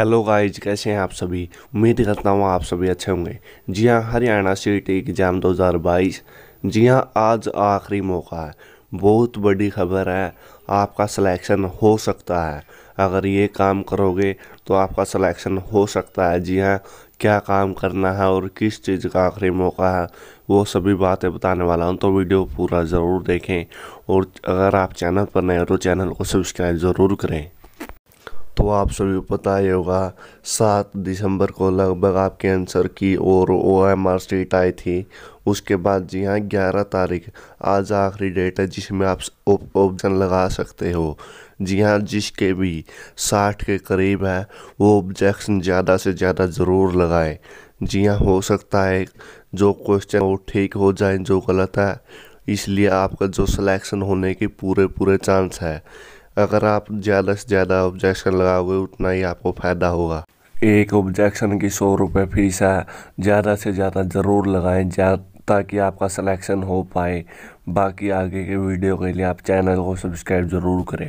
Hello guys कैसे हैं आप सभी? उम्मीद करता हूँ आप सभी अच्छे होंगे। जी हाँ हरियाणा सी एग्ज़ाम 2022 जी हाँ आज आखिरी मौका है। बहुत बड़ी खबर है, आपका सिलेक्शन हो सकता है। अगर ये काम करोगे तो आपका सिलेक्शन हो सकता है। जी हाँ क्या काम करना है और किस चीज़ का आखिरी मौका है, वो सभी बातें बताने वाला हूँ। तो वीडियो पूरा ज़रूर देखें और अगर आप चैनल पर नए हो तो चैनल को सब्सक्राइब ज़रूर करें। तो आप सभी को पता ही होगा, सात दिसंबर को लगभग आपके आंसर की और ओ एम आर सीट आई थी। उसके बाद जी हाँ ग्यारह तारीख, आज आखिरी डेट है जिसमें आप ऑप्शन लगा सकते हो। जी हाँ जिसके भी साठ के करीब है, वो ऑब्जेक्शन ज़्यादा से ज़्यादा ज़रूर लगाए। जी हाँ हो सकता है जो क्वेश्चन वो ठीक हो जाए, जो गलत है, इसलिए आपका जो सिलेक्शन होने के पूरे पूरे चांस है। अगर आप ज़्यादा से ज़्यादा ऑब्जेक्शन लगाओगे, उतना ही आपको फ़ायदा होगा। एक ऑब्जेक्शन की सौ रुपये फ़ीस है। ज़्यादा से ज़्यादा ज़रूर लगाएँ ताकि आपका सिलेक्शन हो पाए। बाकी आगे के वीडियो के लिए आप चैनल को सब्सक्राइब ज़रूर करें।